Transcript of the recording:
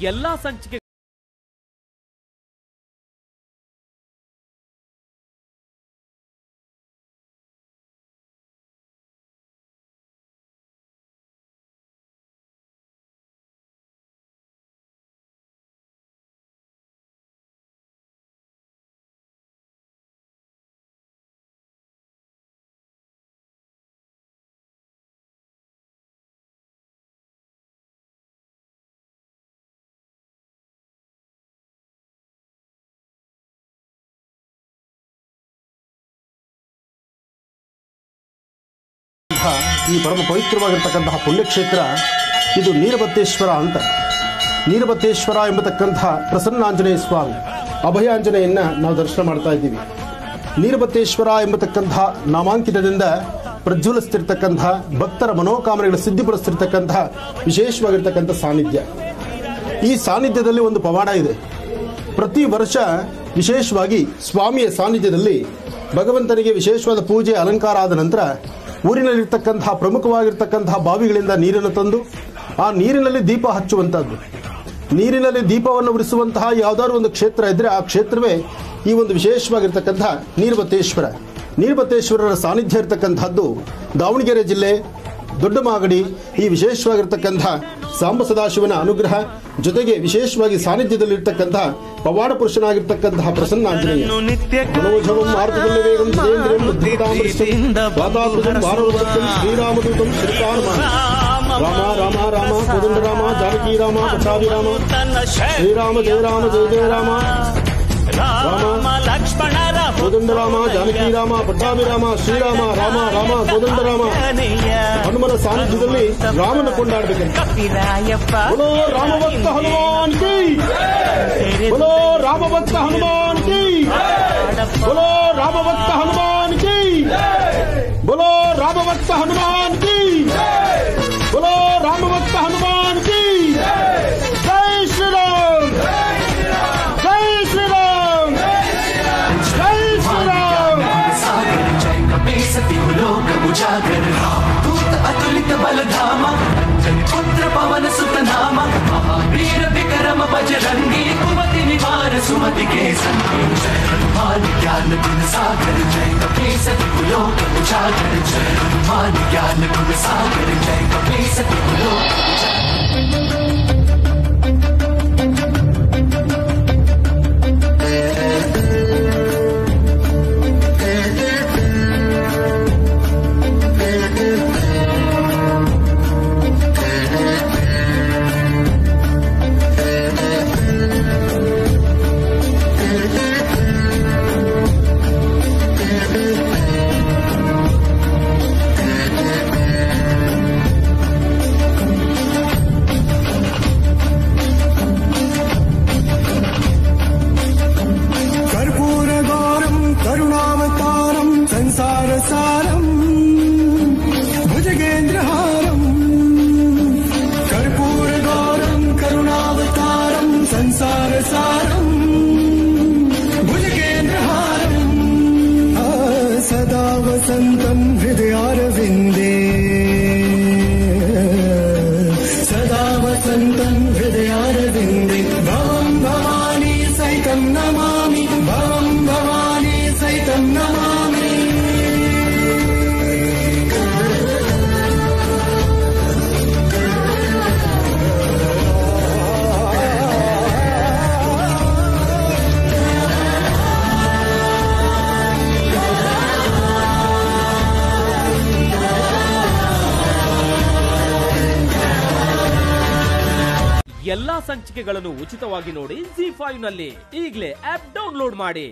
ಎಲ್ಲಾ ಸಂಚಿಕೆ ಈ ಪರಮ ಪವಿತ್ರವಾಗಿರ್ತಕ್ಕಂತಹ ಪುಣ್ಯಕ್ಷೇತ್ರ, ಇದು ನೀರಬತ್ತೇಶ್ವರ ಅಂತ. ನೀರಬತ್ತೇಶ್ವರ ಎಂಬತಕ್ಕಂತಹ ಪ್ರಸನ್ನಾಂಜನೇಯ ಸ್ವಾಮಿ, ಅಭಯಾಂಜನೆಯನ್ನ ನಾವು ದರ್ಶನ ಮಾಡ್ತಾ ಇದ್ದೀವಿ. ನೀರಬತ್ತೇಶ್ವರ ಎಂಬತಕ್ಕಂತಹ ನಾಮಾಂಕಿತದಿಂದ ಪ್ರಜ್ವಲಿಸ್ತಿರ್ತಕ್ಕಂತಹ ಭಕ್ತರ ಮನೋಕಾಮನೆಗಳು ಸಿದ್ಧಿಪಡಿಸ್ತಿರ್ತಕ್ಕಂತಹ ವಿಶೇಷವಾಗಿರ್ತಕ್ಕಂಥ ಸಾನ್ನಿಧ್ಯ. ಈ ಸಾನ್ನಿಧ್ಯದಲ್ಲಿ ಒಂದು ಪವಾಡ ಇದೆ. ಪ್ರತಿ ವರ್ಷ ವಿಶೇಷವಾಗಿ ಸ್ವಾಮಿಯ ಸಾನ್ನಿಧ್ಯದಲ್ಲಿ ಭಗವಂತನಿಗೆ ವಿಶೇಷವಾದ ಪೂಜೆ ಅಲಂಕಾರ ಆದ ನಂತರ ಊರಿನಲ್ಲಿರ್ತಕ್ಕಂತಹ, ಪ್ರಮುಖವಾಗಿರ್ತಕ್ಕಂತಹ ಬಾವಿಗಳಿಂದ ನೀರನ್ನು ತಂದು, ಆ ನೀರಿನಲ್ಲಿ ದೀಪ ಹಚ್ಚುವಂತಹದ್ದು. ನೀರಿನಲ್ಲಿ ದೀಪವನ್ನು ಉರಿಸುವಂತಹ ಯಾವ್ದಾದ್ರು ಒಂದು ಕ್ಷೇತ್ರ ಇದ್ರೆ ಆ ಕ್ಷೇತ್ರವೇ ಈ ಒಂದು ವಿಶೇಷವಾಗಿರ್ತಕ್ಕಂತಹ ನೀರ್ಬತ್ತೇಶ್ವರ. ನೀರ್ಬತ್ತೇಶ್ವರರ ಸಾನ್ನಿಧ್ಯ ಇರತಕ್ಕಂತಹದ್ದು ದಾವಣಗೆರೆ ಜಿಲ್ಲೆ ದೊಡ್ಡ ಮಾಗಡಿ ಈ ವಿಶೇಷವಾಗಿರ್ತಕ್ಕಂತಹ ಸಾಂಬ ಸದಾಶಿವನ ಅನುಗ್ರಹ ಜೊತೆಗೆ ವಿಶೇಷವಾಗಿ ಸಾನ್ನಿಧ್ಯದಲ್ಲಿರ್ತಕ್ಕಂತಹ ಪವಾಡ ಪುರುಷನಾಗಿರ್ತಕ್ಕಂತಹ ಪ್ರಸನ್ನಾಂಜನೇಯ ಮನೋಜವಂ ಮಾರ್ಗದಲ್ಲಿ ವೇಗಂ ಶ್ರೀರಾಮದೂತಂ ರಾಮ ರಾಮ ರಾಮ ಕೋದಂಡ ರಾಮ ಜಾನಕಿ ರಾಮ ರಾಮ. ಶ್ರೀರಾಮ ಜಯ ರಾಮ ಜಯ ಜಯ ರಾಮ. ರಾಮ ಲಕ್ಷ್ಮಣರ సుధంధరామ జానకీ రామ పట్టాభి రామ శ్రీరామ రామ రామ సుధంధరామ హనుమన సాన్నిధ్యుల్ని రామును కొండాడుతుంది రామభక్త హనుమాన్ రామభక్త హనుమాన్ బులో రామభక్త హనుమాన్ बलधाम जय पुत्र पवन सुत नाम। महावीर विक्रम बजरंगी कुमति निवार सुमति के संगी जय ज्ञान गुण सागर, जय कपेसति कुलोक उजागर। जय हनुमान ज्ञान गुण सागर, जय लोक சாரம் புஜகேந்திரஹாரம் கர்பூர கௌரம் கருணாவதாரம் சன்சார சாரம் புஜகேந்திரஹாரம் சதா வசந்தம் ஹிருதயாரவிந்தே சதா வசந்தம் ஹிருதயாரவிந்தே பவம் பவானி சைதம் நமா ಎಲ್ಲಾ ಸಂಚಿಕೆಗಳನ್ನು ಉಚಿತವಾಗಿ ನೋಡಿ ಜಿ ಫೈವ್ನಲ್ಲಿ ಈಗಲೇ ಆಪ್ ಡೌನ್ಲೋಡ್ ಮಾಡಿ.